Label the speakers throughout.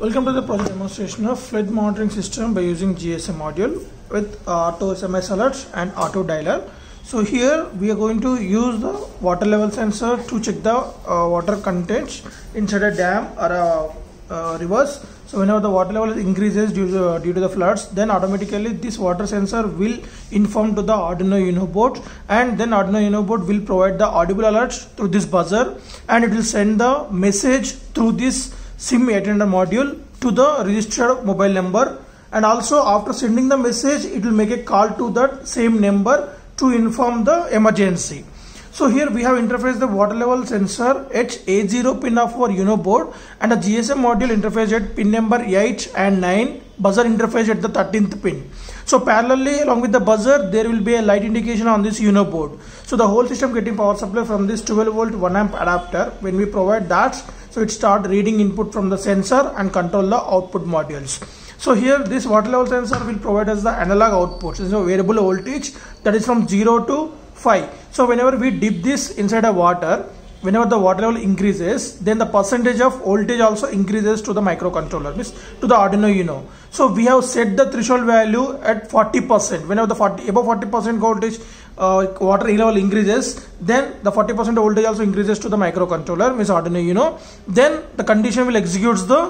Speaker 1: Welcome to the project demonstration of flood monitoring system by using GSM module with uh, auto SMS alerts and auto dialer. So here we are going to use the water level sensor to check the uh, water contents inside a dam or a uh. So whenever the water level increases due to, due to the floods, then automatically this water sensor will inform to the Arduino Uno board and then Arduino Uno board will provide the audible alerts through this buzzer and it will send the message through this SIM 800 module to the registered mobile number and also after sending the message it will make a call to that same number to inform the emergency. So here we have interfaced the water level sensor at A0 pin of our Uno board and a GSM module interface at pin number 8 and 9 buzzer interface at the 13th pin. So parallelly along with the buzzer there will be a light indication on this Uno board. So the whole system getting power supply from this 12 volt 1 amp adapter when we provide that so it start reading input from the sensor and control the output modules. So here this water level sensor will provide us the analog output. So variable voltage that is from 0 to 5 so whenever we dip this inside a water whenever the water level increases then the percentage of voltage also increases to the microcontroller means to the arduino uno so we have set the threshold value at 40 percent. Whenever the 40 above 40 percent voltage uh, water level increases then the 40 percent voltage also increases to the microcontroller means arduino uno then the condition will execute the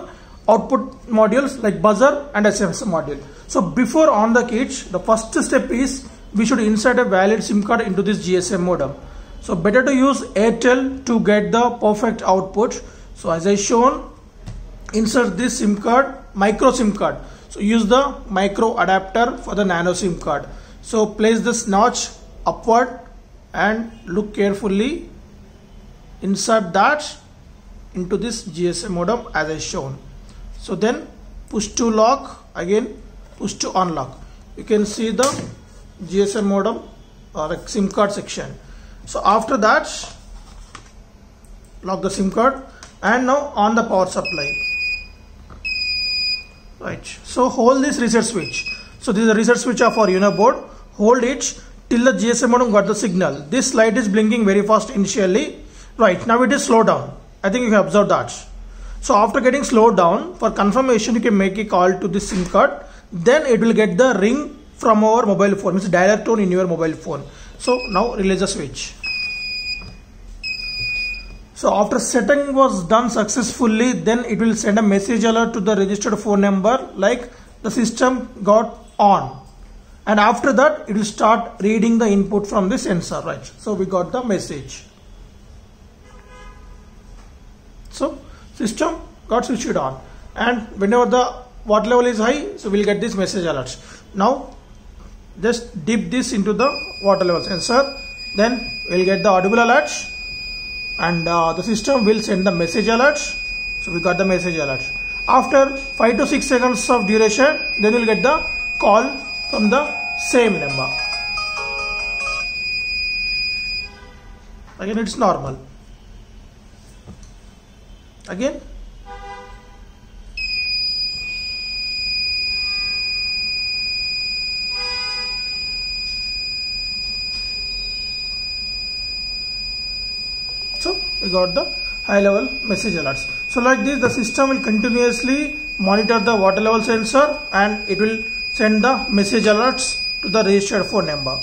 Speaker 1: output modules like buzzer and sms module. So before on the kits the first step is we should insert a valid SIM card into this GSM modem. So better to use Airtel to get the perfect output. So as I shown, insert this SIM card, micro SIM card. So use the micro adapter for the nano SIM card. So place this notch upward and look carefully. Insert that into this GSM modem as I shown. So then push to lock again push to unlock. You can see the GSM modem or SIM card section. So after that, lock the SIM card and now on the power supply. Right. So hold this reset switch. So this is a reset switch of our Uno board. Hold it till the GSM modem got the signal. This light is blinking very fast initially. Right. Now it is slowed down. I think you can observe that. So after getting slowed down, for confirmation, you can make a call to the SIM card. Then it will get the ring from our mobile phone means dialer tone in your mobile phone so now release the switch so after setting was done successfully then it will send a message alert to the registered phone number like the system got on. And after that it will start reading the input from the sensor right? So we got the message. So system got switched on. And whenever the water level is high so we'll get this message alerts. Now just dip this into the water level sensor. Then we'll get the audible alerts and uh, the system will send the message alerts. So we got the message alerts. After 5 to 6 seconds of duration then you'll get the call from the same number. Again it's normal. Again so we got the high level message alerts. So like this the system will continuously monitor the water level sensor and it will send the message alerts to the registered phone number